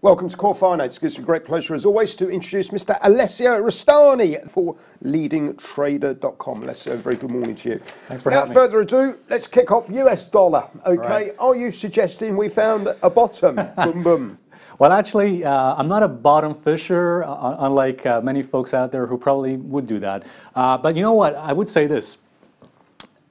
Welcome to Core Finance. It gives me great pleasure, as always, to introduce Mr. Alessio Rastani for leadingtrader.com. Alessio, very good morning to you. Thanks for having me. Without further ado, let's kick off US dollar. Okay, right. are you suggesting we found a bottom? boom, boom. Well, actually, uh, I'm not a bottom fisher, uh, unlike uh, many folks out there who probably would do that. Uh, but you know what? I would say this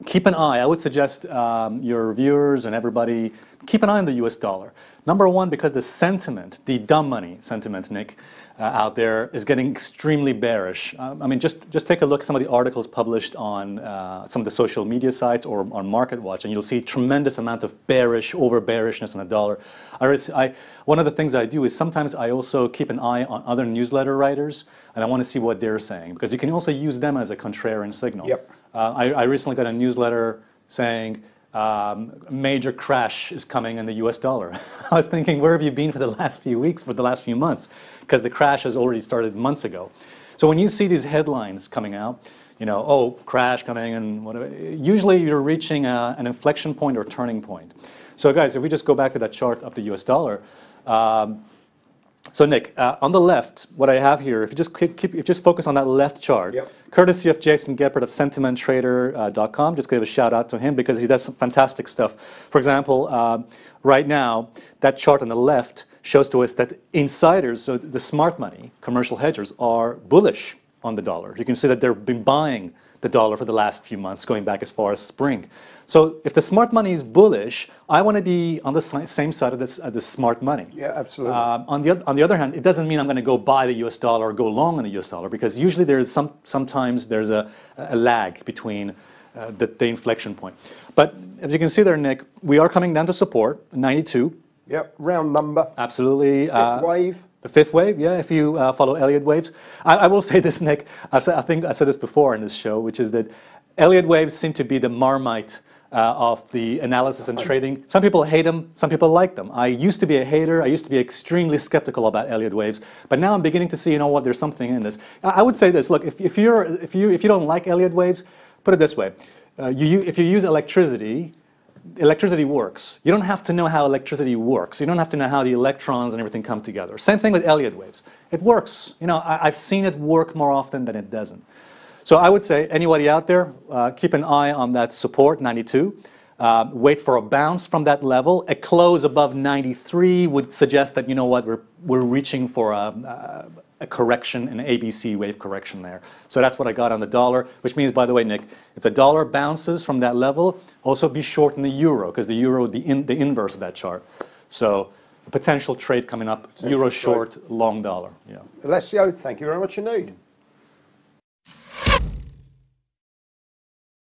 keep an eye. I would suggest um, your viewers and everybody keep an eye on the US dollar. Number one, because the sentiment, the dumb money sentiment, Nick, uh, out there is getting extremely bearish. Um, I mean, just, just take a look at some of the articles published on uh, some of the social media sites or on MarketWatch, and you'll see tremendous amount of bearish, over bearishness on the dollar. I, I, one of the things I do is sometimes I also keep an eye on other newsletter writers, and I want to see what they're saying, because you can also use them as a contrarian signal. Yep. Uh, I, I, recently got a newsletter saying um, major crash is coming in the US dollar. I was thinking, where have you been for the last few weeks, for the last few months? Because the crash has already started months ago. So when you see these headlines coming out, you know, oh, crash coming and whatever, usually you're reaching a, an inflection point or turning point. So guys, if we just go back to that chart of the US dollar, um, so Nick, uh, on the left, what I have here, if you just keep, keep if you just focus on that left chart, yep. courtesy of Jason Goepfert of sentimentrader.com, uh, just give a shout out to him because he does some fantastic stuff. For example, uh, right now, that chart on the left shows to us that insiders, so the smart money, commercial hedgers, are bullish on the dollar. You can see that they've been buying the dollar for the last few months, going back as far as spring. So if the smart money is bullish, I want to be on the same side of this, uh, the smart money. Yeah, absolutely. Uh, on, the, on the other hand, it doesn't mean I'm going to go buy the US dollar or go long on the US dollar because usually there's some, sometimes there's a, a lag between uh, the, the inflection point. But as you can see there, Nick, we are coming down to support, 92. Yep, round number. Absolutely. Fifth uh, wave. The fifth wave, yeah, if you uh, follow Elliott waves. I, I, will say this, Nick, said, I think I said this before in this show, which is that Elliott waves seem to be the marmite uh, of the analysis and trading. Some people hate them, some people like them. I used to be a hater, I used to be extremely skeptical about Elliott waves, but now I'm beginning to see, you know what, there's something in this. I would say this, look, if, if, you're, if, you, if you don't like Elliott waves, put it this way. Uh, you, if you use electricity, electricity works. You don't have to know how electricity works. You don't have to know how the electrons and everything come together. Same thing with Elliott waves. It works. You know, I, have seen it work more often than it doesn't. So I would say anybody out there, uh, keep an eye on that support, 92. Uh, wait for a bounce from that level. A close above 93 would suggest that, you know what, we're, we're reaching for a, uh, a correction, an ABC wave correction there. So that's what I got on the dollar, which means, by the way, Nick, if the dollar bounces from that level, also be short in the euro, because the euro would be in, the inverse of that chart. So a potential trade coming up, potential euro short, trade. long dollar. Yeah. Alessio, thank you very much indeed.